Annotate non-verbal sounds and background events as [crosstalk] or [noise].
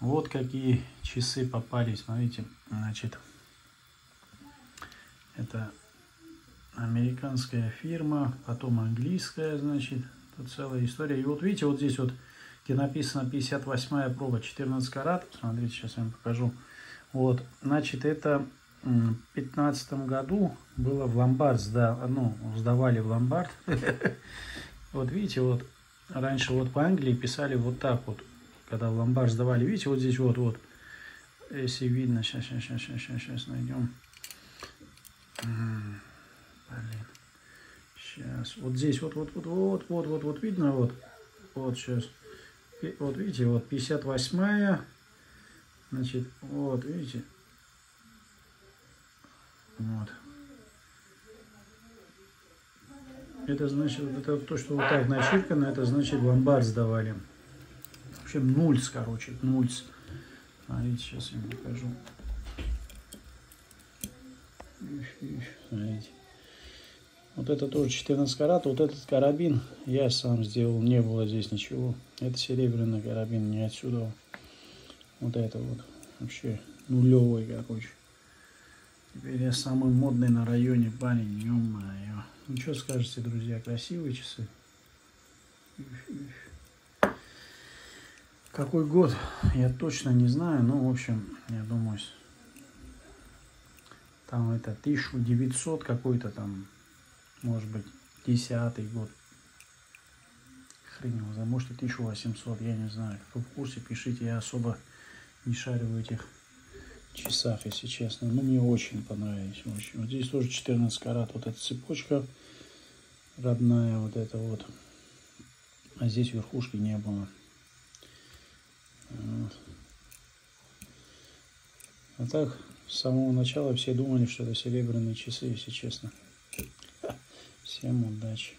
Вот какие часы попались, смотрите, значит, это американская фирма, потом английская, значит, тут целая история. И вот видите, вот здесь вот, где написано 58 проба, 14 карат, смотрите, сейчас я вам покажу. Вот, значит, это в 15 году было в ломбард, сда, ну, сдавали в ломбард. [laughs] Вот видите, вот раньше вот по Англии писали вот так вот, когда в ломбард сдавали. Видите, вот здесь вот, вот, если видно, сейчас, сейчас, сейчас, сейчас, сейчас найдем. Блин. Сейчас, вот здесь, вот, вот, вот, вот, вот, вот, вот, видно, вот, вот сейчас, вот видите, вот 58 значит, вот, видите, вот. Это значит, это то, что вот так начеркано, это значит ломбард сдавали. В общем, нульс, короче, нульс. Смотрите, сейчас я вам покажу. Смотрите. Вот это тоже 14 карат. Вот этот карабин я сам сделал. Не было здесь ничего. Это серебряный карабин, не отсюда. Вот это вот. Вообще нулевый, короче. Теперь я самый модный на районе парень, ё-моё. Ну что скажете, друзья, красивые часы? Какой год, я точно не знаю, но в общем, я думаю, там это 1900 какой-то там, может быть, десятый год. Хрен его знает, может и 1800, я не знаю. Кто в курсе, пишите, я особо не шарю в этих часах, если честно. Ну, мне очень понравились. Очень. Вот здесь тоже 14 карат. Вот эта цепочка родная, вот это вот. А здесь верхушки не было. А так, с самого начала все думали, что это серебряные часы, если честно. Всем удачи.